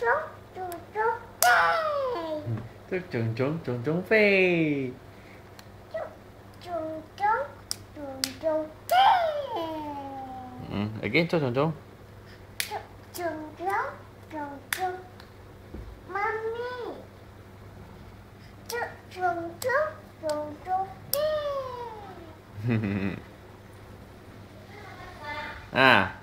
trống trống trống tức trống trống trống trống phê. Trống trống trống trống phê again, cho trống trống trống trống trống trống mommy trống trống trống trống phê à.